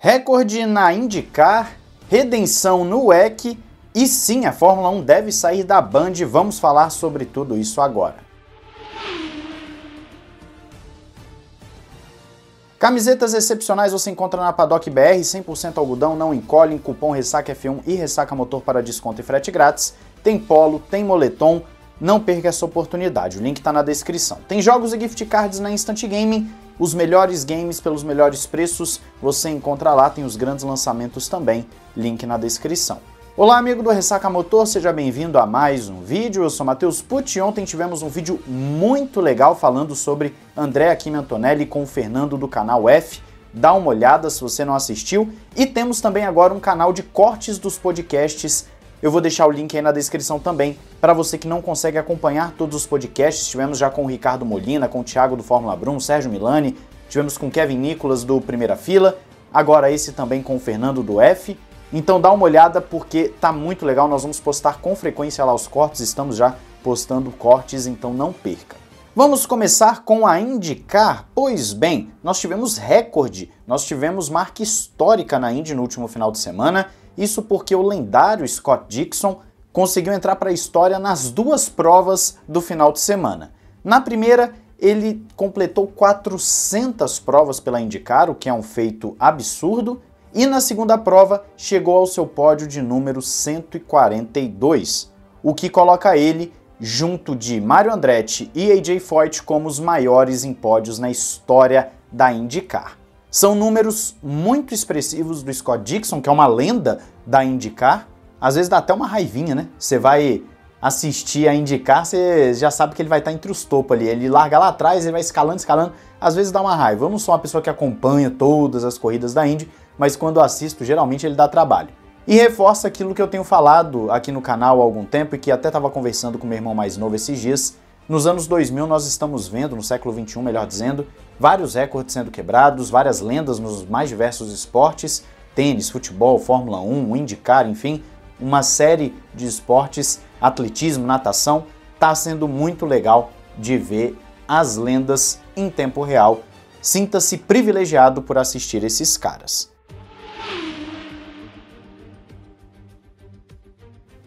Recorde na IndyCar, redenção no WEC e sim, a Fórmula 1 deve sair da Band. Vamos falar sobre tudo isso agora. Camisetas excepcionais você encontra na Paddock BR, 100% algodão, não encolhe, cupom Ressaca F1 e Ressaca Motor para desconto e frete grátis. Tem polo, tem moletom, não perca essa oportunidade, o link está na descrição. Tem jogos e gift cards na Instant Gaming, os melhores games pelos melhores preços você encontra lá, tem os grandes lançamentos também, link na descrição. Olá amigo do Ressaca Motor, seja bem-vindo a mais um vídeo, eu sou Matheus Pucci ontem tivemos um vídeo muito legal falando sobre André Aquim Antonelli com o Fernando do canal F, dá uma olhada se você não assistiu, e temos também agora um canal de cortes dos podcasts eu vou deixar o link aí na descrição também para você que não consegue acompanhar todos os podcasts. Tivemos já com o Ricardo Molina, com o Thiago do Fórmula Brum, Sérgio Milani, tivemos com Kevin Nicolas do Primeira Fila, agora esse também com o Fernando do F. Então dá uma olhada porque tá muito legal. Nós vamos postar com frequência lá os cortes, estamos já postando cortes, então não perca. Vamos começar com a indicar. Pois bem, nós tivemos recorde, nós tivemos marca histórica na Indy no último final de semana isso porque o lendário Scott Dixon conseguiu entrar para a história nas duas provas do final de semana. Na primeira, ele completou 400 provas pela IndyCar, o que é um feito absurdo, e na segunda prova chegou ao seu pódio de número 142, o que coloca ele junto de Mario Andretti e AJ Foyt como os maiores em pódios na história da IndyCar. São números muito expressivos do Scott Dixon, que é uma lenda da IndyCar. Às vezes dá até uma raivinha, né? Você vai assistir a IndyCar, você já sabe que ele vai estar entre os topos ali. Ele larga lá atrás, ele vai escalando, escalando. Às vezes dá uma raiva. Eu não sou uma pessoa que acompanha todas as corridas da Indy, mas quando assisto, geralmente ele dá trabalho. E reforça aquilo que eu tenho falado aqui no canal há algum tempo e que até estava conversando com meu irmão mais novo esses dias. Nos anos 2000 nós estamos vendo, no século 21 melhor dizendo, vários recordes sendo quebrados, várias lendas nos mais diversos esportes, tênis, futebol, Fórmula 1, IndyCar, enfim, uma série de esportes, atletismo, natação, está sendo muito legal de ver as lendas em tempo real. Sinta-se privilegiado por assistir esses caras.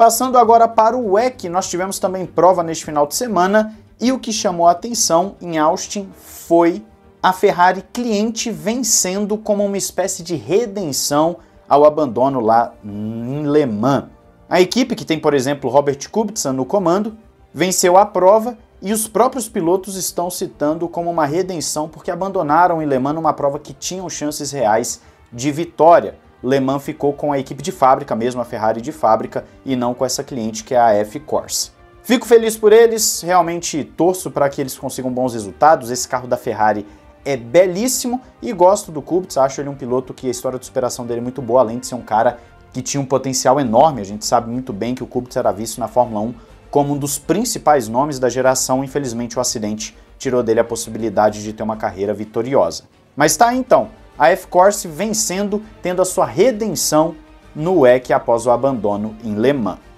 Passando agora para o WEC, nós tivemos também prova neste final de semana e o que chamou a atenção em Austin foi a Ferrari cliente vencendo como uma espécie de redenção ao abandono lá em Le Mans. A equipe, que tem por exemplo Robert Kubica no comando, venceu a prova e os próprios pilotos estão citando como uma redenção porque abandonaram em Le Mans numa prova que tinham chances reais de vitória. Le Mans ficou com a equipe de fábrica, mesmo a Ferrari de fábrica, e não com essa cliente que é a F-Corse. Fico feliz por eles, realmente torço para que eles consigam bons resultados. Esse carro da Ferrari é belíssimo e gosto do Kubica, acho ele um piloto que a história de superação dele é muito boa, além de ser um cara que tinha um potencial enorme. A gente sabe muito bem que o Kubica era visto na Fórmula 1 como um dos principais nomes da geração. Infelizmente, o acidente tirou dele a possibilidade de ter uma carreira vitoriosa. Mas tá então, a F-Corse vencendo, tendo a sua redenção no WEC após o abandono em Le Mans.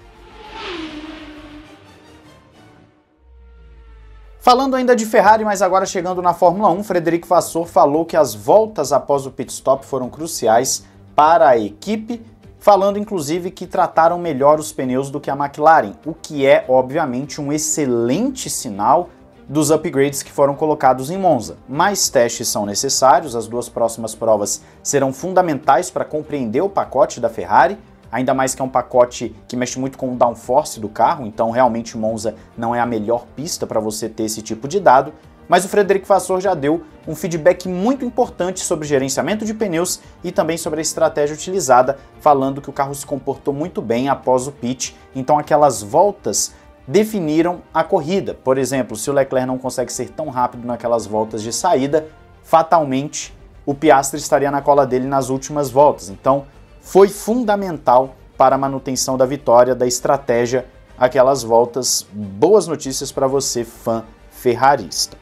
Falando ainda de Ferrari, mas agora chegando na Fórmula 1, Frederico Vassor falou que as voltas após o pit stop foram cruciais para a equipe, falando inclusive que trataram melhor os pneus do que a McLaren, o que é obviamente um excelente sinal dos upgrades que foram colocados em Monza. Mais testes são necessários, as duas próximas provas serão fundamentais para compreender o pacote da Ferrari ainda mais que é um pacote que mexe muito com o downforce do carro, então realmente Monza não é a melhor pista para você ter esse tipo de dado. Mas o Frederico Vassor já deu um feedback muito importante sobre gerenciamento de pneus e também sobre a estratégia utilizada, falando que o carro se comportou muito bem após o pit, então aquelas voltas definiram a corrida. Por exemplo, se o Leclerc não consegue ser tão rápido naquelas voltas de saída, fatalmente o Piastri estaria na cola dele nas últimas voltas. Então, foi fundamental para a manutenção da vitória, da estratégia, aquelas voltas. Boas notícias para você, fã ferrarista.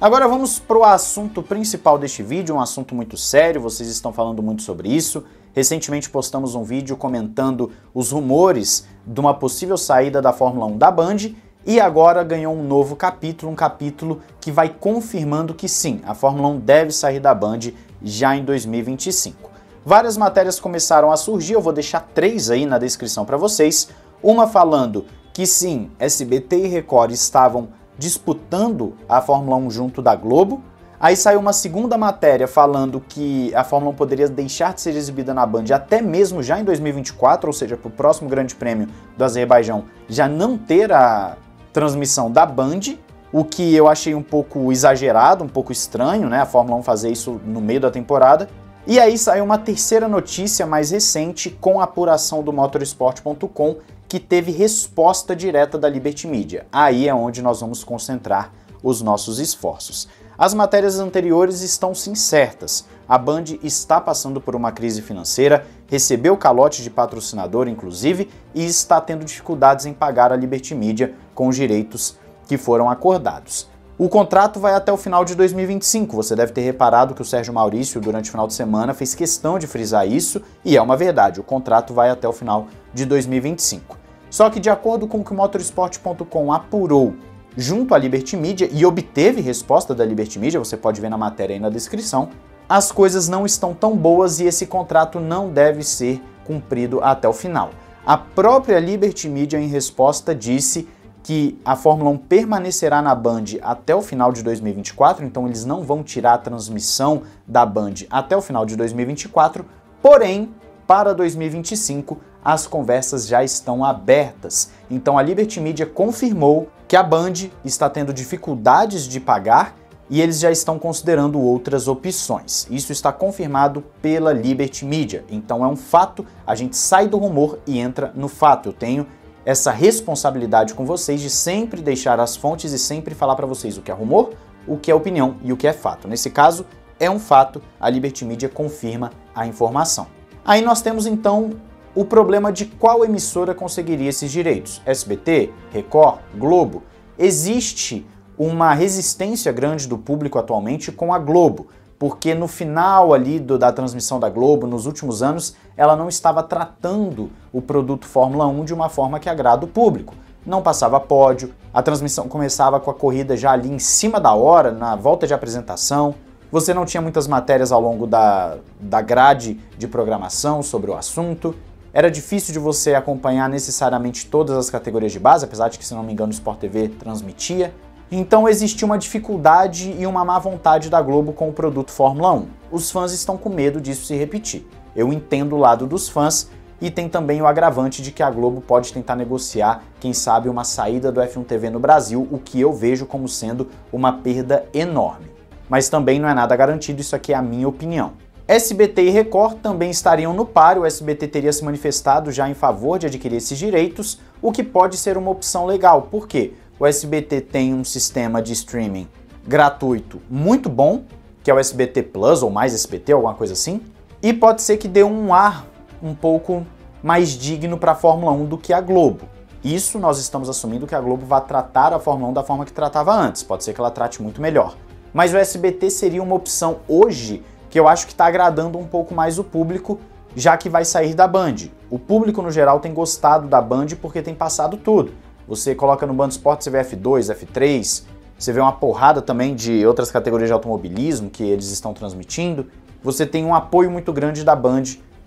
Agora vamos para o assunto principal deste vídeo, um assunto muito sério, vocês estão falando muito sobre isso. Recentemente postamos um vídeo comentando os rumores de uma possível saída da Fórmula 1 da Band e agora ganhou um novo capítulo, um capítulo que vai confirmando que sim, a Fórmula 1 deve sair da Band já em 2025. Várias matérias começaram a surgir, eu vou deixar três aí na descrição para vocês. Uma falando que sim, SBT e Record estavam disputando a Fórmula 1 junto da Globo. Aí saiu uma segunda matéria falando que a Fórmula 1 poderia deixar de ser exibida na Band até mesmo já em 2024, ou seja, para o próximo Grande Prêmio do Azerbaijão já não ter a transmissão da Band, o que eu achei um pouco exagerado, um pouco estranho, né? A Fórmula 1 fazer isso no meio da temporada. E aí saiu uma terceira notícia mais recente com a apuração do motorsport.com que teve resposta direta da Liberty Media. Aí é onde nós vamos concentrar os nossos esforços. As matérias anteriores estão sim certas. A Band está passando por uma crise financeira, recebeu calote de patrocinador, inclusive, e está tendo dificuldades em pagar a Liberty Media com os direitos que foram acordados. O contrato vai até o final de 2025. Você deve ter reparado que o Sérgio Maurício, durante o final de semana, fez questão de frisar isso, e é uma verdade, o contrato vai até o final de 2025. Só que, de acordo com o que o Motorsport.com apurou junto à Liberty Media e obteve resposta da Liberty Media, você pode ver na matéria aí na descrição, as coisas não estão tão boas e esse contrato não deve ser cumprido até o final. A própria Liberty Media, em resposta, disse que a Fórmula 1 permanecerá na Band até o final de 2024, então eles não vão tirar a transmissão da Band até o final de 2024, porém, para 2025 as conversas já estão abertas. Então a Liberty Media confirmou que a Band está tendo dificuldades de pagar e eles já estão considerando outras opções. Isso está confirmado pela Liberty Media. Então é um fato, a gente sai do rumor e entra no fato. Eu tenho essa responsabilidade com vocês de sempre deixar as fontes e sempre falar para vocês o que é rumor, o que é opinião e o que é fato. Nesse caso, é um fato, a Liberty Media confirma a informação. Aí nós temos então o problema de qual emissora conseguiria esses direitos. SBT, Record, Globo. Existe uma resistência grande do público atualmente com a Globo, porque no final ali do, da transmissão da Globo, nos últimos anos, ela não estava tratando o produto Fórmula 1 de uma forma que agrada o público. Não passava pódio, a transmissão começava com a corrida já ali em cima da hora, na volta de apresentação. Você não tinha muitas matérias ao longo da, da grade de programação sobre o assunto. Era difícil de você acompanhar necessariamente todas as categorias de base, apesar de que, se não me engano, o Sport TV transmitia. Então existia uma dificuldade e uma má vontade da Globo com o produto Fórmula 1. Os fãs estão com medo disso se repetir. Eu entendo o lado dos fãs e tem também o agravante de que a Globo pode tentar negociar, quem sabe, uma saída do F1 TV no Brasil, o que eu vejo como sendo uma perda enorme. Mas também não é nada garantido, isso aqui é a minha opinião. SBT e Record também estariam no par, o SBT teria se manifestado já em favor de adquirir esses direitos, o que pode ser uma opção legal. Por quê? O SBT tem um sistema de streaming gratuito muito bom, que é o SBT Plus ou mais SBT, alguma coisa assim, e pode ser que dê um ar um pouco mais digno para a Fórmula 1 do que a Globo. Isso nós estamos assumindo que a Globo vai tratar a Fórmula 1 da forma que tratava antes, pode ser que ela trate muito melhor. Mas o SBT seria uma opção hoje que eu acho que está agradando um pouco mais o público, já que vai sair da Band. O público no geral tem gostado da Band porque tem passado tudo. Você coloca no Band Sport, você vê F2, F3, você vê uma porrada também de outras categorias de automobilismo que eles estão transmitindo. Você tem um apoio muito grande da Band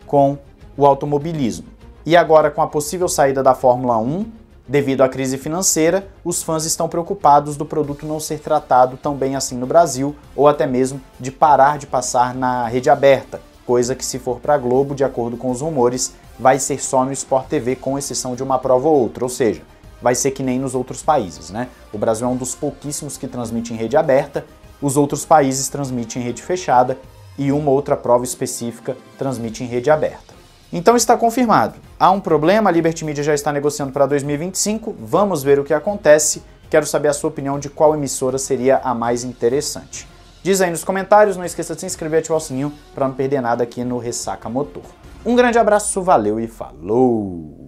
com o automobilismo. E agora, com a possível saída da Fórmula 1, devido à crise financeira, os fãs estão preocupados do produto não ser tratado tão bem assim no Brasil, ou até mesmo de parar de passar na rede aberta, coisa que, se for para a Globo, de acordo com os rumores, vai ser só no Sport TV, com exceção de uma prova ou outra. Ou seja, vai ser que nem nos outros países, né? O Brasil é um dos pouquíssimos que transmite em rede aberta, os outros países transmitem em rede fechada e uma outra prova específica transmite em rede aberta. Então está confirmado. Há um problema, a Liberty Media já está negociando para 2025, vamos ver o que acontece. Quero saber a sua opinião de qual emissora seria a mais interessante. Diz aí nos comentários, não esqueça de se inscrever e ativar o sininho para não perder nada aqui no Ressaca Motor. Um grande abraço, valeu e falou!